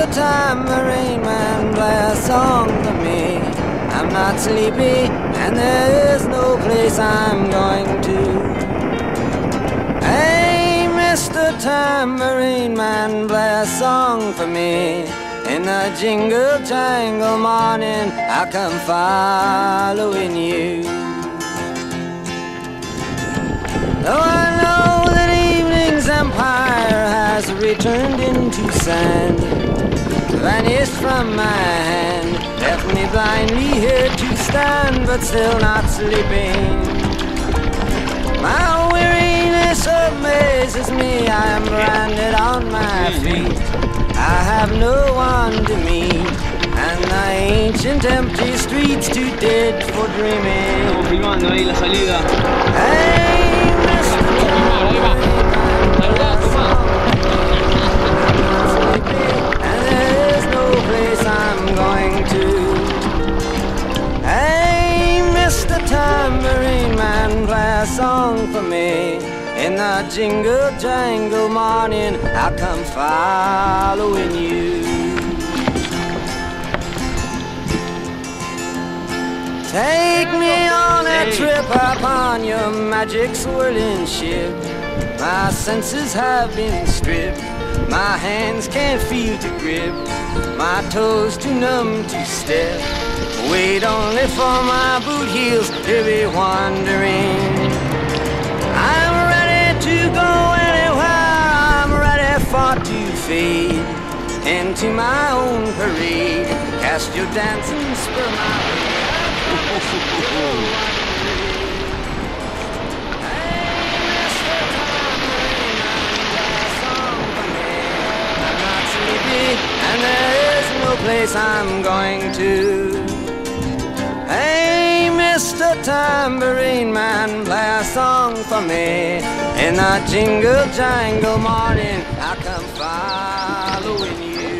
Mr. Tambourine Man, play a song for me. I'm not sleepy, and there is no place I'm going to. Hey, Mr. Tambourine Man, play a song for me. In the jingle jangle morning, I'll come following you. Has returned into sand, vanished from my hand, left me blindly here to stand, but still not sleeping. My weariness amazes me, I am branded on my feet. I have no one to meet, and the ancient empty streets too dead for dreaming. The jingle jangle morning, I'll come following you. Take me on a trip upon your magic swirling ship. My senses have been stripped. My hands can't feel to grip. My toes too numb to step. Wait only for my boot heels to be wandering. Fade into my own parade. Cast your dancing my way. And there is no place I'm going to. Hey, Mr. Tambourine Man, play a song for me. In the jingle jangle morning, I'll come following you.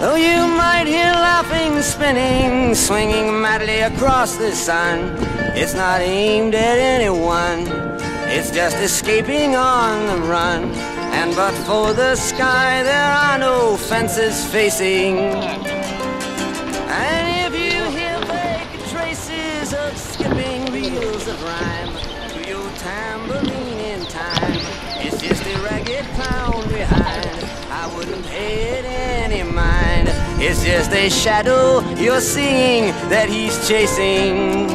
Though you might hear laughing, spinning, swinging madly across the sun, it's not aimed at anyone. It's just escaping on the run. And but for the sky, there are no fences facing. It's just a shadow you're seeing that he's chasing.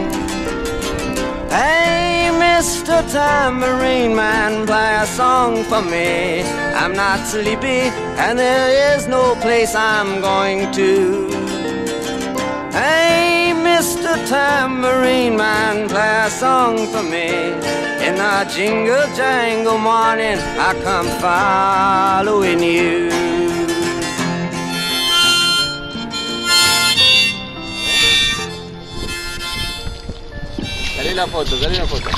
Hey, Mr. Tambourine Man, play a song for me. I'm not sleepy, and there is no place I'm going to. Hey, Mr. Tambourine Man, play a song for me. In the jingle jangle morning, I come following you. Salí la foto, salí la foto.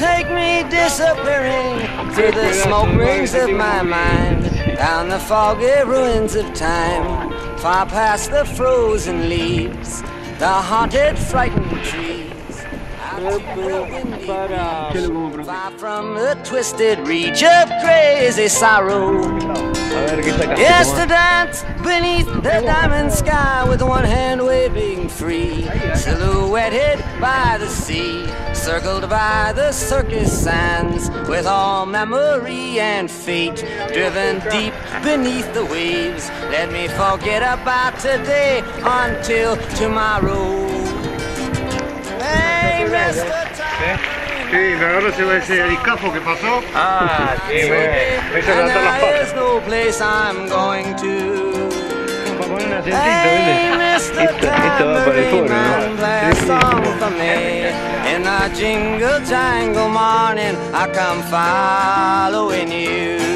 Take me disappearing through the smoke rings of my mind, down the foggy ruins of time, far past the frozen leaves, the haunted, frightened trees. out to the windy beach, Far from the twisted reach of crazy sorrow. A ver qué sacaste. Yes, to dance beneath the diamond sky with one hand waving free, silhouetted by the sea, circled by the circus sands, with all memory and fate driven deep beneath the waves. Let me forget about today until tomorrow. Hey, Mr. Time. Sí, me agarró ese, ese discafo que pasó. Ah, sí. Me hizo levantar las And patas. no place I'm going to. Para poner un Hey, asientito, Mr. Man, play a song for me. In the jingle jangle morning, I come following you.